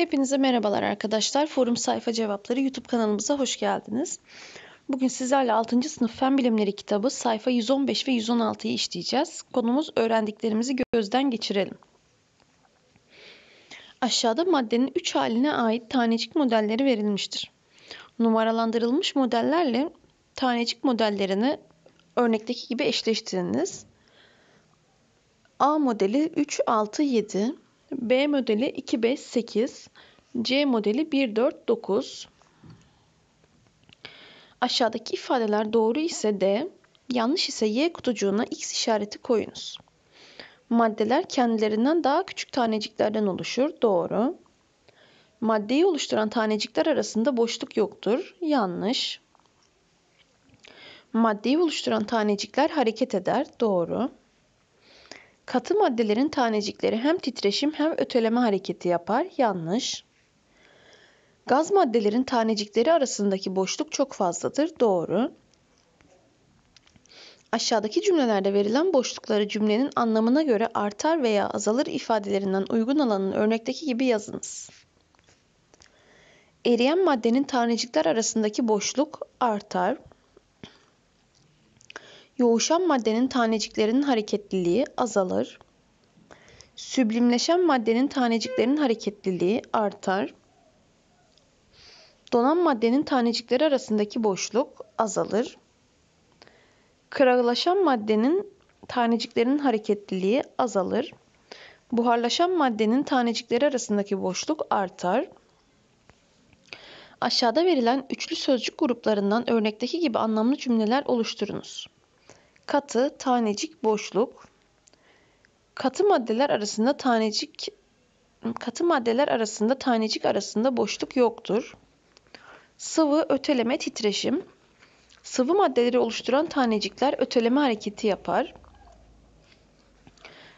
Hepinize merhabalar arkadaşlar. Forum Sayfa Cevapları YouTube kanalımıza hoş geldiniz. Bugün sizlerle 6. sınıf Fen Bilimleri kitabı sayfa 115 ve 116'yı işleyeceğiz. Konumuz öğrendiklerimizi gözden geçirelim. Aşağıda maddenin 3 haline ait tanecik modelleri verilmiştir. Numaralandırılmış modellerle tanecik modellerini örnekteki gibi eşleştiriniz. A modeli 3, 6, 7, B modeli 2, 5, 8, C modeli 1, 4, 9. Aşağıdaki ifadeler doğru ise D, yanlış ise Y kutucuğuna X işareti koyunuz. Maddeler kendilerinden daha küçük taneciklerden oluşur. Doğru. Maddeyi oluşturan tanecikler arasında boşluk yoktur. Yanlış. Maddeyi oluşturan tanecikler hareket eder. Doğru. Katı maddelerin tanecikleri hem titreşim hem öteleme hareketi yapar. Yanlış. Gaz maddelerin tanecikleri arasındaki boşluk çok fazladır. Doğru. Aşağıdaki cümlelerde verilen boşlukları cümlenin anlamına göre artar veya azalır ifadelerinden uygun alanın örnekteki gibi yazınız. Eriyen maddenin tanecikler arasındaki boşluk artar. Yoğuşan maddenin taneciklerinin hareketliliği azalır. Süblimleşen maddenin taneciklerinin hareketliliği artar. Donan maddenin tanecikleri arasındaki boşluk azalır. Kıralaşan maddenin taneciklerinin hareketliliği azalır. Buharlaşan maddenin tanecikleri arasındaki boşluk artar. Aşağıda verilen üçlü sözcük gruplarından örnekteki gibi anlamlı cümleler oluşturunuz. Katı, tanecik, boşluk. Katı maddeler arasında tanecik katı maddeler arasında tanecik arasında boşluk yoktur. Sıvı, öteleme, titreşim. Sıvı maddeleri oluşturan tanecikler öteleme hareketi yapar.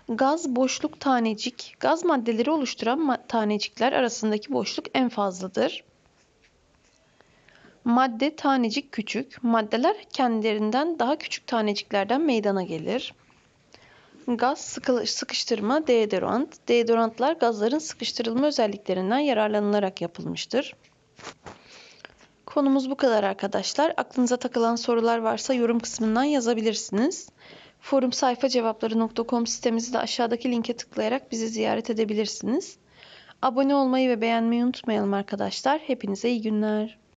Gaz, boşluk, tanecik. Gaz maddeleri oluşturan tanecikler arasındaki boşluk en fazladır. Madde, tanecik küçük. Maddeler kendilerinden daha küçük taneciklerden meydana gelir. Gaz sıkıştırma, deodorant. Deodorantlar gazların sıkıştırılma özelliklerinden yararlanılarak yapılmıştır. Konumuz bu kadar arkadaşlar. Aklınıza takılan sorular varsa yorum kısmından yazabilirsiniz. Forum sayfa cevapları.com sitemizi de aşağıdaki linke tıklayarak bizi ziyaret edebilirsiniz. Abone olmayı ve beğenmeyi unutmayalım arkadaşlar. Hepinize iyi günler.